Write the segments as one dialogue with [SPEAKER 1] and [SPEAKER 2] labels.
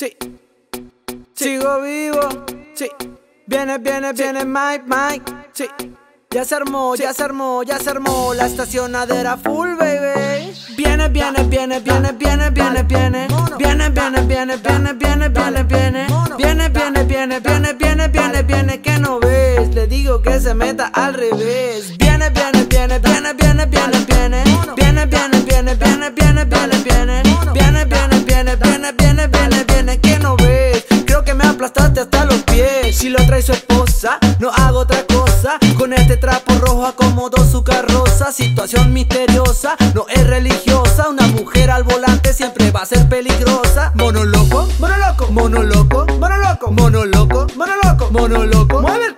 [SPEAKER 1] sí. Sigo vivo, sí. Viene, viene, viene Mike, Mike, sí. Ya se armó, ya se armó, ya se armó la estacionadera full, baby. Viene, viene, viene, viene, viene, viene, viene. Viene, viene, viene, viene, viene, viene, viene. Viene, viene, viene, viene, viene, viene, viene, que no ves. Le digo que se meta al revés. Aplastaste hasta los pies. Si lo trae su esposa, no hago otra cosa. Con este trapo rojo acomodo su carroza. Situación misteriosa, no es religiosa. Una mujer al volante siempre va a ser peligrosa. Mono loco, mono loco, mono loco, mono loco, mono loco, mono loco, mono loco. Mueve el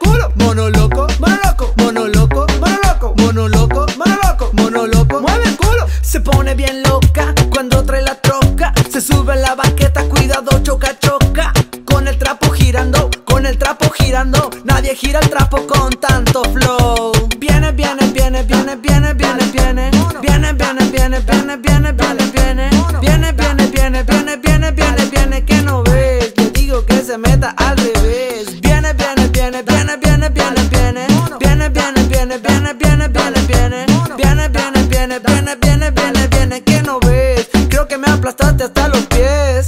[SPEAKER 1] gira el trapo con tanto flow. Viene, viene, viene, viene, viene, viene, viene. Viene, viene, viene, viene, viene, viene, viene. Viene, viene, viene, viene, viene, viene, viene. Que no ves, te digo que se meta al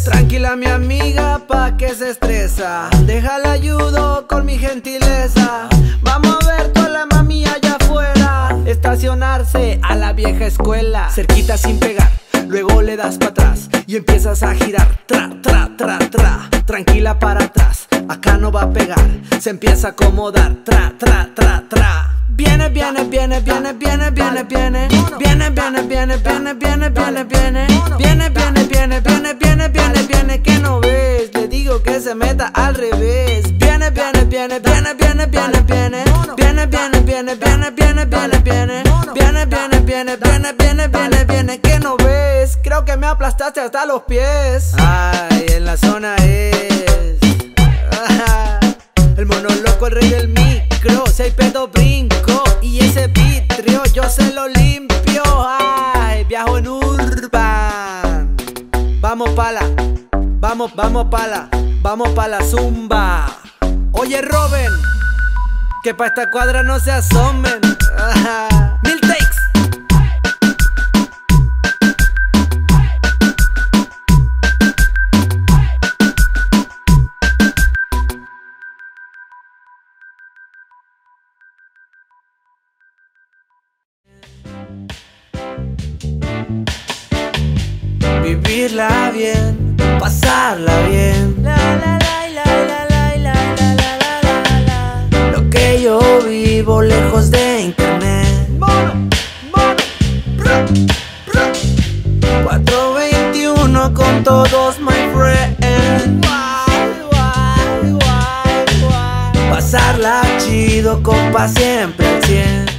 [SPEAKER 1] Tranquila mi amiga, pa' que se estresa. Déjala ayudo con mi gentileza. Vamos a ver toda la mami allá afuera. Estacionarse a la vieja escuela. Cerquita sin pegar. Luego le das para atrás y empiezas a girar. Tra, tra, tra, tra. Tranquila para atrás. Acá no va a pegar. Se empieza a acomodar. Tra, tra, tra, tra. Viene, viene, viene, viene, viene, viene. Viene, viene, viene, viene, viene, viene, viene. Viene, viene, que se meta al revés. Viene, viene, viene, viene, viene, viene, viene. Viene, viene, viene, viene, viene, viene, viene. Viene, viene, viene, viene, viene, viene, viene. Que no ves, creo que me aplastaste hasta los pies. Ay, en la zona es. El mono loco, el rey del micro. Seis pedos brinco. Y ese vitrio yo se lo limpio. Ay, viajo en urban. Vamos pala. Vamos, vamos pala. Vamos pa' la zumba. Oye, Robin. Que pa' esta cuadra no se asomen. Mil takes. Vivirla bien, pasarla bien. Lo que yo vivo lejos de internet. 421 con todos, my friend. Pasarla chido, compa, siempre al 100.